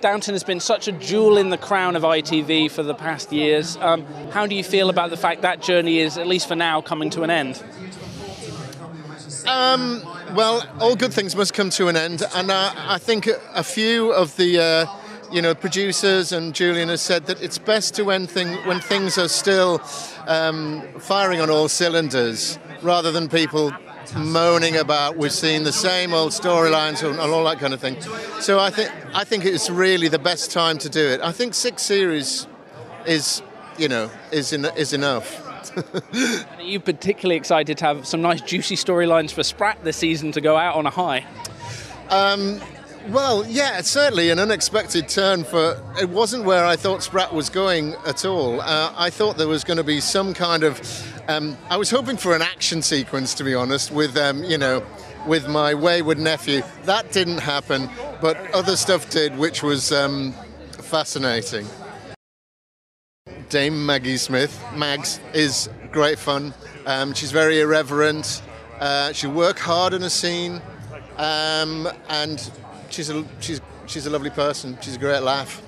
Downton has been such a jewel in the crown of ITV for the past years. Um, how do you feel about the fact that journey is, at least for now, coming to an end? Um, well, all good things must come to an end, and uh, I think a few of the. Uh, you know, producers and Julian has said that it's best to end thing when things are still um, firing on all cylinders, rather than people moaning about we've seen the same old storylines and all that kind of thing. So I think I think it's really the best time to do it. I think six series is you know is in, is enough. are you particularly excited to have some nice juicy storylines for Spratt this season to go out on a high? Um, well, yeah, it's certainly an unexpected turn for. It wasn't where I thought Spratt was going at all. Uh, I thought there was going to be some kind of. Um, I was hoping for an action sequence, to be honest, with um, you know, with my wayward nephew. That didn't happen, but other stuff did, which was um, fascinating. Dame Maggie Smith, Mags, is great fun. Um, she's very irreverent. Uh, she work hard in a scene, um, and she's a she's she's a lovely person. She's a great laugh.